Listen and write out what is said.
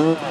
Huh?